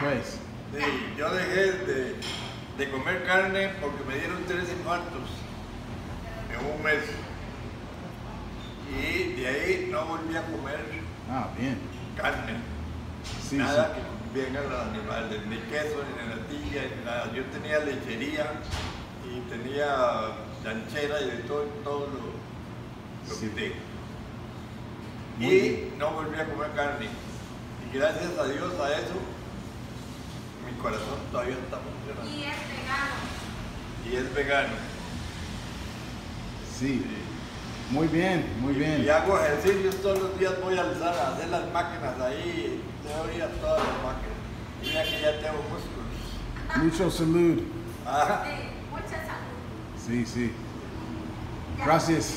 pues. Sí, yo dejé de, de comer carne porque me dieron tres infartos en un mes. Y de ahí no volví a comer Ah, bien. carne. Sí, nada que venga los animales, ni queso, ni natilla, ni nada. Yo tenía lechería y tenía lanchera y de todo, todo lo, lo Sí. quité. Muy y bien. no volví a comer carne. Y gracias a Dios a eso, todavía está funcionando. Y es vegano. Y es vegano. Sí. Muy bien, muy Y bien. hago ejercicios todos los días, voy a alzar a hacer las máquinas ahí, tengo ir a todas las máquinas. Mira que ya tengo músculos. Mucho salud. Ah. Sí, mucha salud. Sí, sí. Gracias.